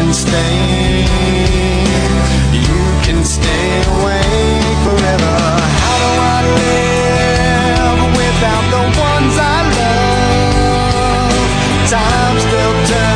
can stay. You can stay awake forever. How do I live without the ones I love? Time still turns.